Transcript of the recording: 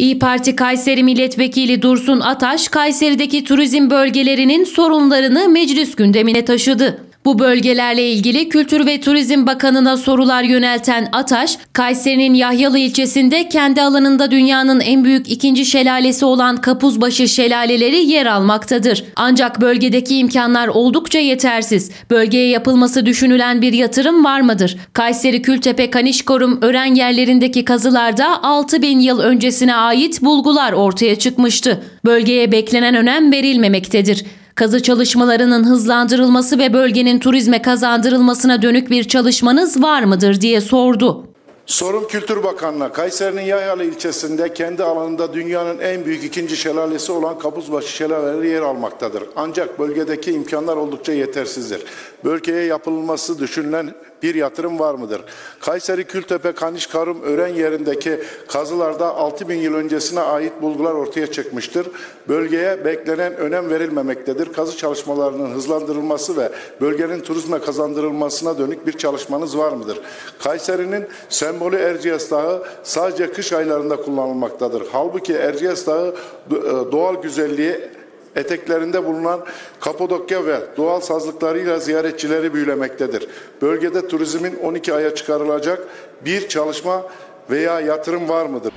İyi Parti Kayseri Milletvekili Dursun Ataş, Kayseri'deki turizm bölgelerinin sorunlarını meclis gündemine taşıdı. Bu bölgelerle ilgili Kültür ve Turizm Bakanı'na sorular yönelten Ataş, Kayseri'nin Yahyalı ilçesinde kendi alanında dünyanın en büyük ikinci şelalesi olan Kapuzbaşı şelaleleri yer almaktadır. Ancak bölgedeki imkanlar oldukça yetersiz. Bölgeye yapılması düşünülen bir yatırım var mıdır? Kayseri Kültepe Kanişkorum ören yerlerindeki kazılarda 6000 yıl öncesine ait bulgular ortaya çıkmıştı. Bölgeye beklenen önem verilmemektedir. Kazı çalışmalarının hızlandırılması ve bölgenin turizme kazandırılmasına dönük bir çalışmanız var mıdır diye sordu. Sorum Kültür Bakanı'na Kayseri'nin Yahyalı ilçesinde kendi alanında dünyanın en büyük ikinci şelalesi olan Kapuzbaşı şelaleleri yer almaktadır. Ancak bölgedeki imkanlar oldukça yetersizdir. Bölgeye yapılması düşünülen bir yatırım var mıdır? Kayseri Kültepe Kanişkarım Ören yerindeki kazılarda 6000 yıl öncesine ait bulgular ortaya çıkmıştır. Bölgeye beklenen önem verilmemektedir. Kazı çalışmalarının hızlandırılması ve bölgenin turizme kazandırılmasına dönük bir çalışmanız var mıdır? Kayseri'nin sembolü Erciyes Dağı sadece kış aylarında kullanılmaktadır. Halbuki Erciyes Dağı e, doğal güzelliği eteklerinde bulunan Kapadokya ve doğal sazlıklarıyla ziyaretçileri büyülemektedir. Bölgede turizmin 12 aya çıkarılacak bir çalışma veya yatırım var mıdır?